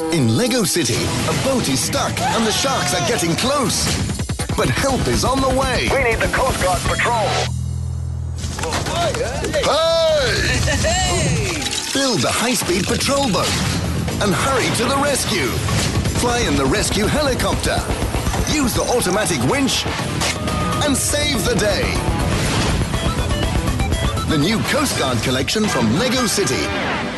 In Lego City, a boat is stuck and the sharks are getting close. But help is on the way. We need the Coast Guard patrol. Hey! Build a high-speed patrol boat and hurry to the rescue. Fly in the rescue helicopter. Use the automatic winch and save the day. The new Coast Guard collection from Lego City.